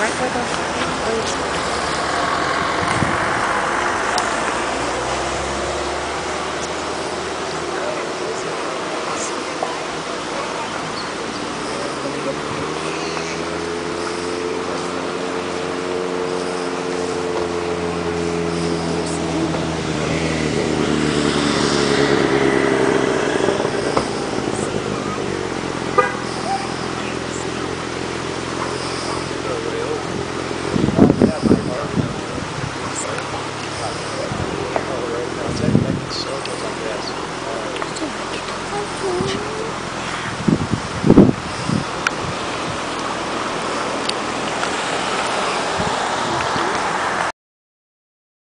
Right, right.